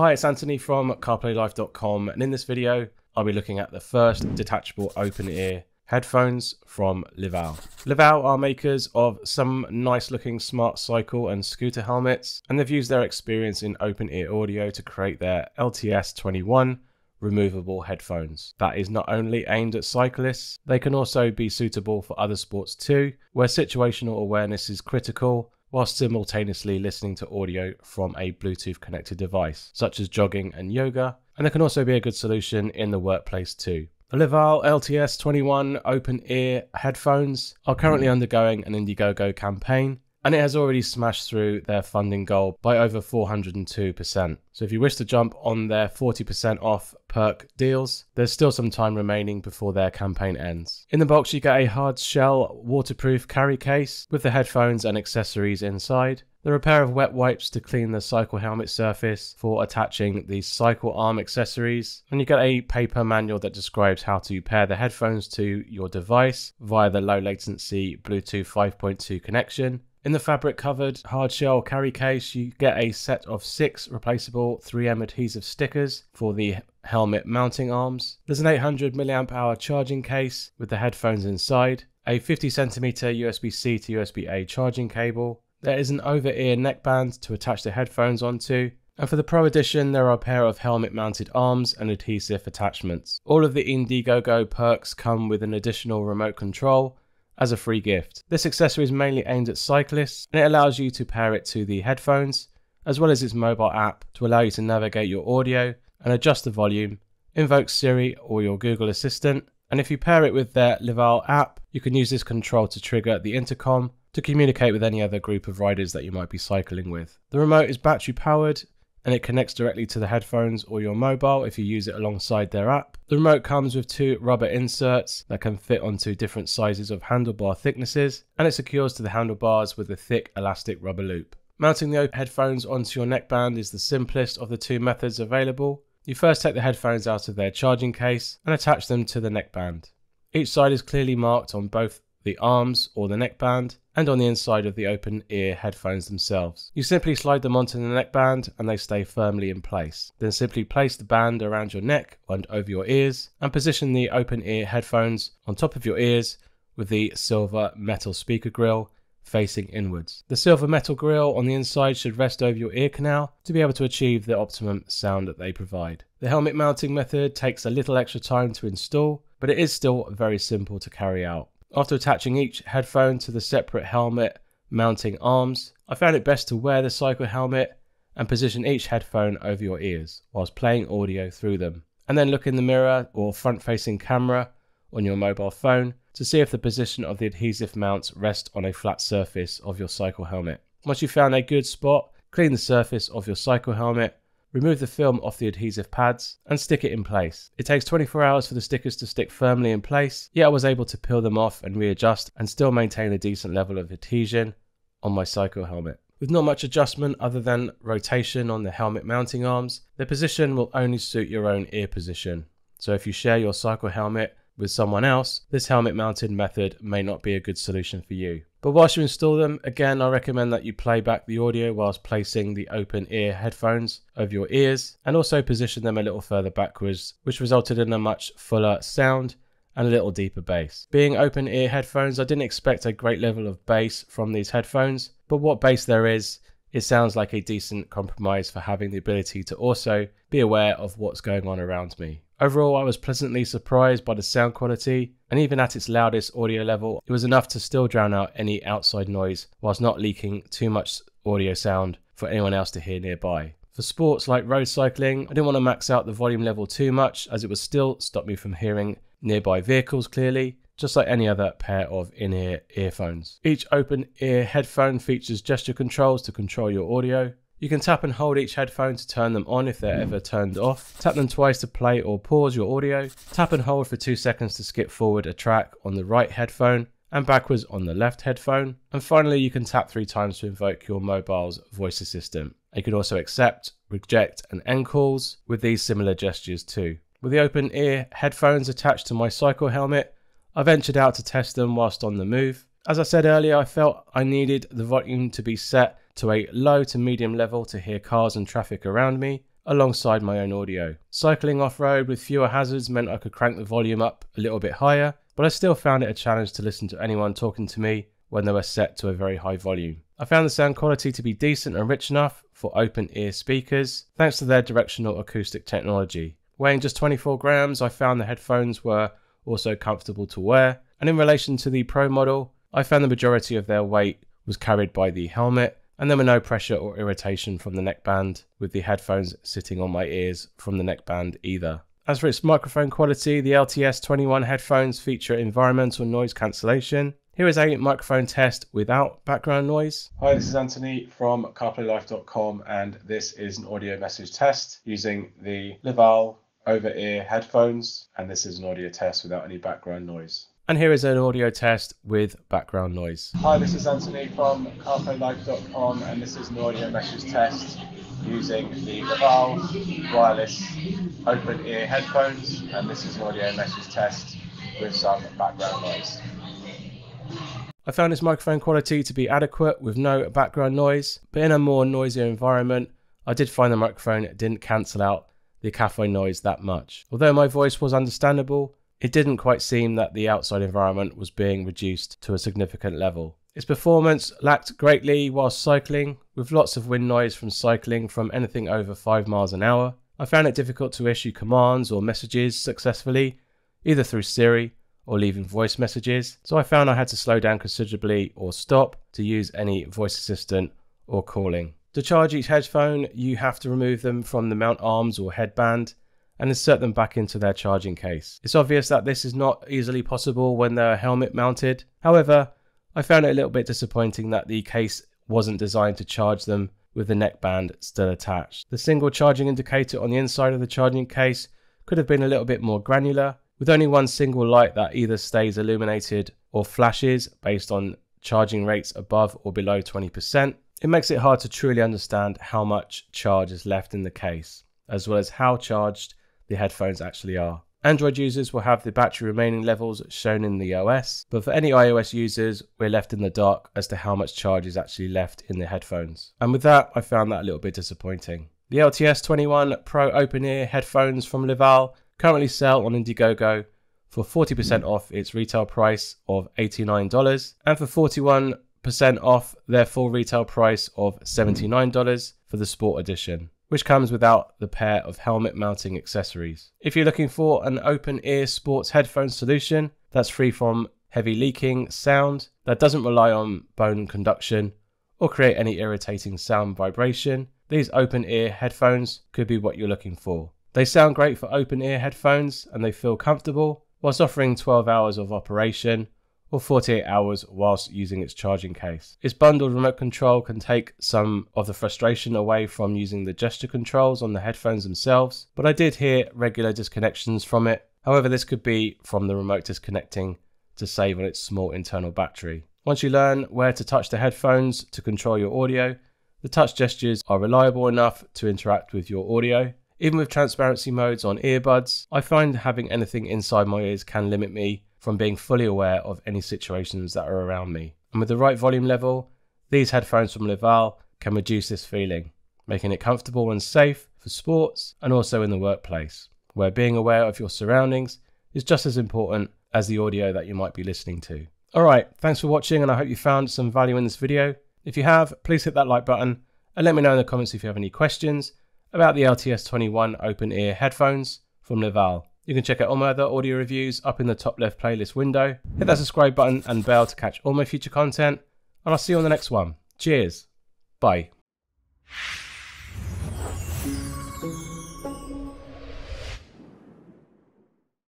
Hi, it's Anthony from CarPlayLife.com, and in this video, I'll be looking at the first detachable open ear headphones from Livall. Livall are makers of some nice looking smart cycle and scooter helmets, and they've used their experience in open ear audio to create their LTS 21 removable headphones. That is not only aimed at cyclists, they can also be suitable for other sports too, where situational awareness is critical whilst simultaneously listening to audio from a Bluetooth connected device, such as jogging and yoga, and they can also be a good solution in the workplace too. The Livall LTS 21 open ear headphones are currently undergoing an Indiegogo campaign and it has already smashed through their funding goal by over 402%. So if you wish to jump on their 40% off perk deals, there's still some time remaining before their campaign ends. In the box, you get a hard shell waterproof carry case with the headphones and accessories inside. There are a pair of wet wipes to clean the cycle helmet surface for attaching the cycle arm accessories, and you get a paper manual that describes how to pair the headphones to your device via the low latency Bluetooth 5.2 connection. In the fabric covered hard shell carry case, you get a set of six replaceable 3M adhesive stickers for the helmet mounting arms. There's an 800 mAh charging case with the headphones inside, a 50 cm USB C to USB A charging cable. There is an over ear neckband to attach the headphones onto. And for the Pro Edition, there are a pair of helmet mounted arms and adhesive attachments. All of the Indiegogo perks come with an additional remote control as a free gift. This accessory is mainly aimed at cyclists and it allows you to pair it to the headphones as well as its mobile app to allow you to navigate your audio and adjust the volume, invoke Siri or your Google Assistant, and if you pair it with their Livall app, you can use this control to trigger the intercom to communicate with any other group of riders that you might be cycling with. The remote is battery powered and it connects directly to the headphones or your mobile if you use it alongside their app. The remote comes with two rubber inserts that can fit onto different sizes of handlebar thicknesses and it secures to the handlebars with a thick elastic rubber loop. Mounting the headphones onto your neckband is the simplest of the two methods available. You first take the headphones out of their charging case and attach them to the neckband. Each side is clearly marked on both the arms or the neckband, and on the inside of the open ear headphones themselves. You simply slide them onto the neckband and they stay firmly in place. Then simply place the band around your neck and over your ears and position the open ear headphones on top of your ears with the silver metal speaker grill facing inwards. The silver metal grill on the inside should rest over your ear canal to be able to achieve the optimum sound that they provide. The helmet mounting method takes a little extra time to install, but it is still very simple to carry out. After attaching each headphone to the separate helmet mounting arms, I found it best to wear the cycle helmet and position each headphone over your ears whilst playing audio through them. And then look in the mirror or front facing camera on your mobile phone to see if the position of the adhesive mounts rest on a flat surface of your cycle helmet. Once you've found a good spot, clean the surface of your cycle helmet Remove the film off the adhesive pads and stick it in place. It takes 24 hours for the stickers to stick firmly in place, yet I was able to peel them off and readjust and still maintain a decent level of adhesion on my cycle helmet. With not much adjustment other than rotation on the helmet mounting arms, the position will only suit your own ear position. So if you share your cycle helmet with someone else, this helmet mounted method may not be a good solution for you. But whilst you install them, again, I recommend that you play back the audio whilst placing the open ear headphones over your ears and also position them a little further backwards, which resulted in a much fuller sound and a little deeper bass. Being open ear headphones, I didn't expect a great level of bass from these headphones, but what bass there is, it sounds like a decent compromise for having the ability to also be aware of what's going on around me. Overall, I was pleasantly surprised by the sound quality, and even at its loudest audio level, it was enough to still drown out any outside noise whilst not leaking too much audio sound for anyone else to hear nearby. For sports like road cycling, I didn't want to max out the volume level too much as it would still stop me from hearing nearby vehicles clearly, just like any other pair of in-ear earphones. Each open ear headphone features gesture controls to control your audio, you can tap and hold each headphone to turn them on if they're ever turned off. Tap them twice to play or pause your audio. Tap and hold for two seconds to skip forward a track on the right headphone and backwards on the left headphone. And finally, you can tap three times to invoke your mobile's voice assistant. You can also accept, reject, and end calls with these similar gestures too. With the open ear headphones attached to my cycle helmet, I ventured out to test them whilst on the move. As I said earlier, I felt I needed the volume to be set to a low to medium level to hear cars and traffic around me, alongside my own audio. Cycling off road with fewer hazards meant I could crank the volume up a little bit higher, but I still found it a challenge to listen to anyone talking to me when they were set to a very high volume. I found the sound quality to be decent and rich enough for open ear speakers, thanks to their directional acoustic technology. Weighing just 24 grams, I found the headphones were also comfortable to wear, and in relation to the Pro model, I found the majority of their weight was carried by the helmet, and there were no pressure or irritation from the neckband, with the headphones sitting on my ears from the neckband either. As for its microphone quality, the LTS21 headphones feature environmental noise cancellation, here is a microphone test without background noise. Hi, this is Anthony from CarPlayLife.com, and this is an audio message test using the Livall over-ear headphones, and this is an audio test without any background noise. And here is an audio test with background noise. Hi, this is Anthony from CarPlayLife.com, and this is an audio message test using the Livall wireless open ear headphones, and this is an audio message test with some background noise. I found this microphone quality to be adequate with no background noise, but in a more noisier environment, I did find the microphone didn't cancel out the cafe noise that much. Although my voice was understandable, it didn't quite seem that the outside environment was being reduced to a significant level. Its performance lacked greatly whilst cycling, with lots of wind noise from cycling from anything over 5 miles an hour. I found it difficult to issue commands or messages successfully, either through Siri or leaving voice messages, so I found I had to slow down considerably or stop to use any voice assistant or calling. To charge each headphone, you have to remove them from the mount arms or headband and insert them back into their charging case. It's obvious that this is not easily possible when they're helmet mounted. However, I found it a little bit disappointing that the case wasn't designed to charge them with the neckband still attached. The single charging indicator on the inside of the charging case could have been a little bit more granular with only one single light that either stays illuminated or flashes based on charging rates above or below 20%, it makes it hard to truly understand how much charge is left in the case, as well as how charged the headphones actually are. Android users will have the battery remaining levels shown in the OS, but for any iOS users, we're left in the dark as to how much charge is actually left in the headphones. And with that, I found that a little bit disappointing. The LTS 21 Pro open ear headphones from Livall currently sell on Indiegogo for 40% off its retail price of $89 and for 41% off their full retail price of $79 for the Sport Edition, which comes without the pair of helmet mounting accessories. If you're looking for an open ear sports headphone solution that's free from heavy leaking sound, that doesn't rely on bone conduction or create any irritating sound vibration, these open ear headphones could be what you're looking for. They sound great for open ear headphones and they feel comfortable, whilst offering 12 hours of operation or 48 hours whilst using its charging case. Its bundled remote control can take some of the frustration away from using the gesture controls on the headphones themselves, but I did hear regular disconnections from it. However, this could be from the remote disconnecting to save on its small internal battery. Once you learn where to touch the headphones to control your audio, the touch gestures are reliable enough to interact with your audio even with transparency modes on earbuds, I find having anything inside my ears can limit me from being fully aware of any situations that are around me. And with the right volume level, these headphones from Livall can reduce this feeling, making it comfortable and safe for sports and also in the workplace, where being aware of your surroundings is just as important as the audio that you might be listening to. Alright, thanks for watching and I hope you found some value in this video. If you have, please hit that like button and let me know in the comments if you have any questions about the LTS21 open ear headphones from Livall. You can check out all my other audio reviews up in the top left playlist window. Hit that subscribe button and bell to catch all my future content, and I'll see you on the next one. Cheers. Bye.